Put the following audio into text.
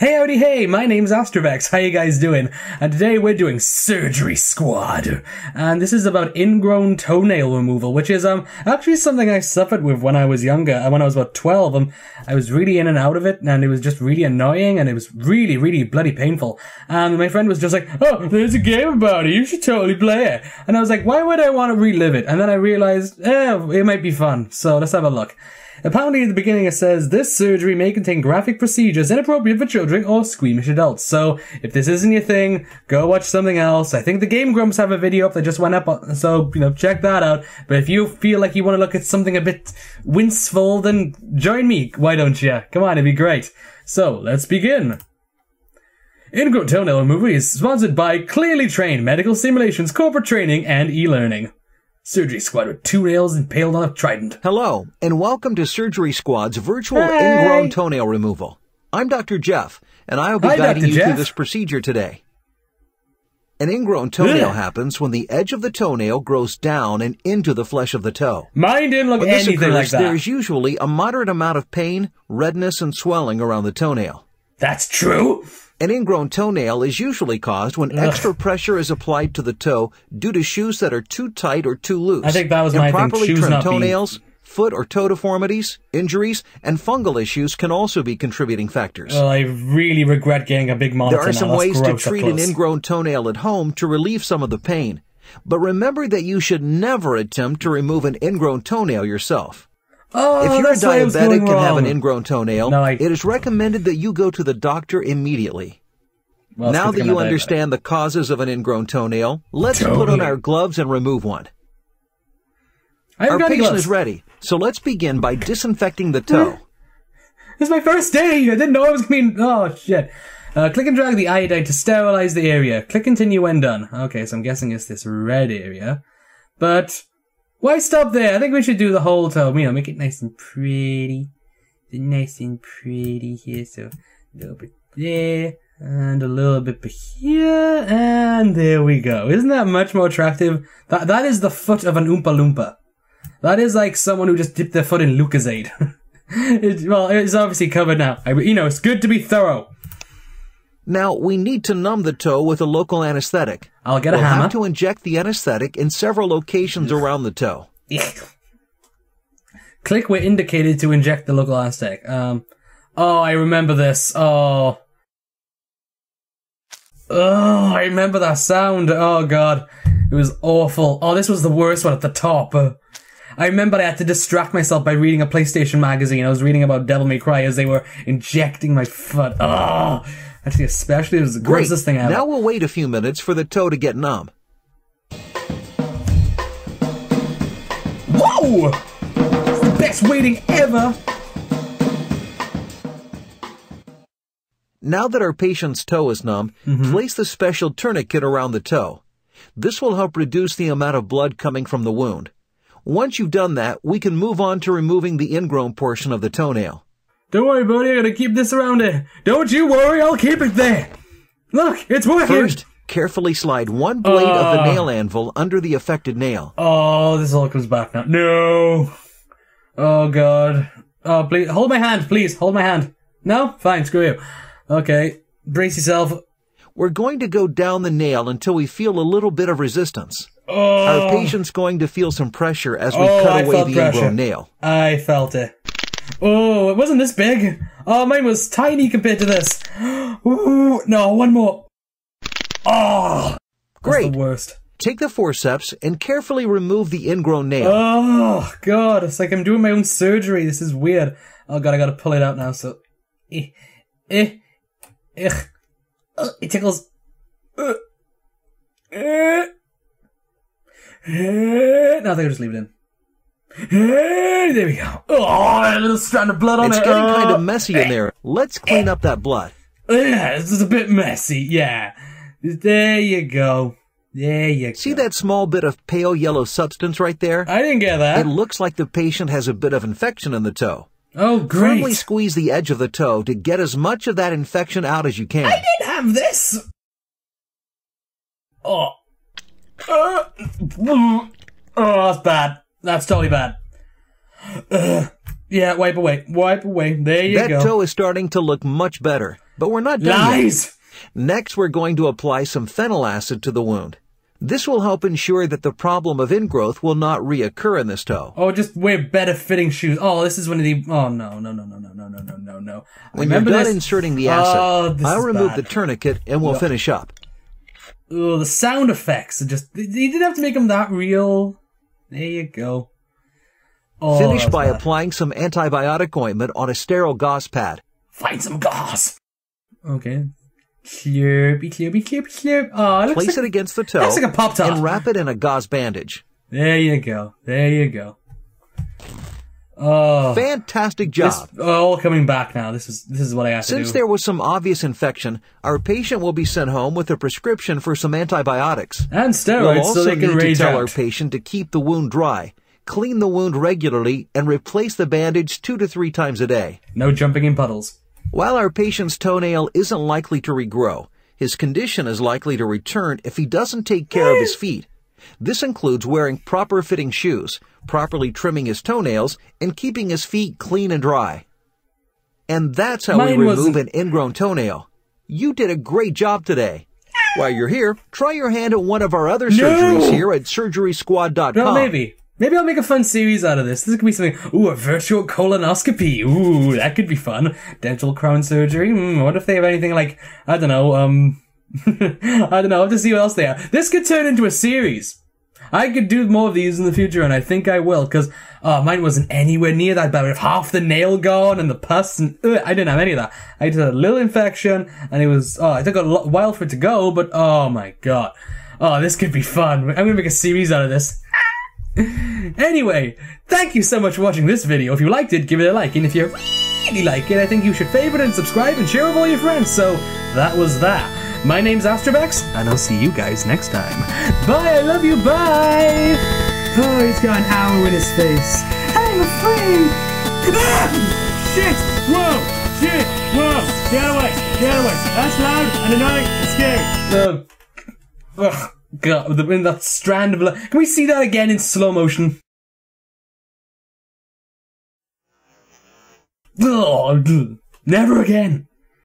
Hey howdy hey, my name's AstraVex, how you guys doing? And today we're doing Surgery Squad. And this is about ingrown toenail removal, which is um actually something I suffered with when I was younger. When I was about 12, um, I was really in and out of it, and it was just really annoying, and it was really, really bloody painful. And my friend was just like, oh, there's a game about it, you should totally play it. And I was like, why would I want to relive it? And then I realized, eh, it might be fun, so let's have a look. Apparently, at the beginning, it says this surgery may contain graphic procedures inappropriate for children or squeamish adults. So, if this isn't your thing, go watch something else. I think the Game Grumps have a video up that just went up, uh, so you know, check that out. But if you feel like you want to look at something a bit winceful, then join me. Why don't you? Come on, it'd be great. So, let's begin. Ingrown Toenail Movie is sponsored by Clearly Trained Medical Simulations Corporate Training and E-Learning. Surgery Squad with two nails impaled on a trident. Hello, and welcome to Surgery Squad's virtual Hey. ingrown toenail removal. I'm Dr. Jeff, and I will be Hi, guiding Dr. you Jeff. through this procedure today. An ingrown toenail Ugh. happens when the edge of the toenail grows down and into the flesh of the toe. Mine didn't look When this anything occurs, like that. there is usually a moderate amount of pain, redness, and swelling around the toenail. That's true. An ingrown toenail is usually caused when extra pressure is applied to the toe due to shoes that are too tight or too loose. I think that was my thing, shoes trimmed not being- toenails, foot or toe deformities, injuries, and fungal issues can also be contributing factors. Oh, I really regret getting a big monitor there are some That's ways to treat an ingrown toenail at home to relieve some of the pain. But remember that you should never attempt to remove an ingrown toenail yourself. Oh, if you're a that's why I was diabetic and have an ingrown toenail, No, I- it is recommended that you go to the doctor immediately. Well, now that you understand the causes of an ingrown toenail, let's put on our gloves and remove one. I Our patient gloves. is ready, so let's begin by disinfecting the toe. This is my first day. I didn't know I was going to be. Oh shit. Uh, click and drag the iodine to sterilize the area. Click continue when done. Okay, so I'm guessing it's this red area. But why stop there? I think we should do the whole toe. You know, make it nice and pretty. Nice and pretty here. So a little bit there. And a little bit here. And there we go. Isn't that much more attractive? That That is the foot of an Oompa Loompa. That is like someone who just dipped their foot in Lucozade. it, well, it's obviously covered now. I, you know, it's good to be thorough. Now, we need to numb the toe with a local anesthetic. I'll get a we'll hammer. have to inject the anesthetic in several locations around the toe. Click where indicated to inject the local anesthetic. Um, oh, I remember this. Oh. Oh, I remember that sound. Oh god. It was awful. Oh, this was the worst one at the top. Uh, I remember I had to distract myself by reading a PlayStation magazine. I was reading about Devil May Cry as they were injecting my foot. Oh, actually, especially it was the Great. grossest thing ever. Now we'll wait a few minutes for the toe to get numb. Whoa! It's the best waiting ever. Now that our patient's toe is numb, Mm-hmm. place the special tourniquet around the toe. This will help reduce the amount of blood coming from the wound. Once you've done that, we can move on to removing the ingrown portion of the toenail. Don't worry, buddy. I gotta keep this around it. Don't you worry. I'll keep it there. Look, it's working. First, carefully slide one blade of the Ah. nail anvil under the affected nail. Oh, this all comes back now. No. Oh god. Oh, please hold my hand, please. Hold my hand. No, fine. Screw you. Okay, brace yourself. We're going to go down the nail until we feel a little bit of resistance. Oh, Our patient's going to feel some pressure as we Oh, cut away the pressure. ingrown nail. I felt it. Oh, it wasn't this big. Oh, mine was tiny compared to this. Ooh, no, one more. Oh, Great. the worst. Take the forceps and carefully remove the ingrown nail. Oh god, it's like I'm doing my own surgery. This is weird. Oh god, I gotta pull it out now. So, eh, eh, eh, uh, it tickles. Uh, eh, eh. No, I think I'll just leave it in. Eh, there we go. Oh, a little strand of blood on it's it. getting Oh. kind of messy in there. Let's clean up that blood. Yeah, this is a bit messy. Yeah, there you go. There you See go. that small bit of pale yellow substance right there? I didn't get that. It looks like the patient has a bit of infection in the toe. oh, great. Firmly squeeze the edge of the toe to get as much of that infection out as you can. I didn't have this. Oh. Uh, oh, that's bad. That's totally bad. Uh, yeah, wipe away. Wipe away. There you that go. toe is starting to look much better. But we're not done yet. Lies! Next, we're going to apply some phenol acid to the wound. This will help ensure that the problem of ingrowth will not reoccur in this toe. Oh, just wear better fitting shoes. Oh, this is one of the. Oh no, no, no, no, no, no, no, no, no, no. When you're done this? inserting the acid, Oh, I'll remove bad. the tourniquet and we'll Yeah. finish up. Oh, the sound effects are just. You didn't have to make them that real. There you go. Oh, Finish by bad. applying some antibiotic ointment on a sterile gauze pad. Find some gauze. Okay. Slurpy, slurpy, slurpy, slurp. Oh, it looks Place like, it against the toe looks like a pop top. and wrap it in a gauze bandage. There you go. There you go. Oh, Fantastic this, job. Oh, all coming back now. This is this is what I have to Since do. there was some obvious infection, our patient will be sent home with a prescription for some antibiotics. and We'll steroids also so they can need to tell our patient to keep the wound dry, clean the wound regularly, and replace the bandage two to three times a day. No jumping in puddles. While our patient's toenail isn't likely to regrow, his condition is likely to return if he doesn't take care of his feet. This includes wearing proper fitting shoes, properly trimming his toenails, and keeping his feet clean and dry. And that's how Mine we remove wasn't- an ingrown toenail. You did a great job today. While you're here, try your hand at one of our other surgeries here at surgerysquad.com. No, maybe. Maybe I'll make a fun series out of this. This could be something. Ooh, a virtual colonoscopy. Ooh, that could be fun. Dental crown surgery. Hmm, what if they have anything like I don't know. Um, I don't know. I'll have to see what else they have. This could turn into a series. I could do more of these in the future, and I think I will, because oh, mine wasn't anywhere near that bad. With half the nail gone and the pus, and ugh, I didn't have any of that. I had a little infection, and it was. Oh, it took a while for it to go, but oh my god. Oh, this could be fun. I'm gonna make a series out of this. Anyway, thank you so much for watching this video. If you liked it, give it a like, and if you really like it, I think you should favorite and subscribe and share with all your friends. So that was that. My name's AstraVex, and I'll see you guys next time. Bye, I love you, bye! Oh, he's got an hour in his face. I'm afraid! Ah! Shit! Whoa! Shit! Whoa! Get away! Get away! That's loud and annoying and scary. Uh, ugh, God, in that strand of light. Can we see that again in slow motion? Ugh, never again.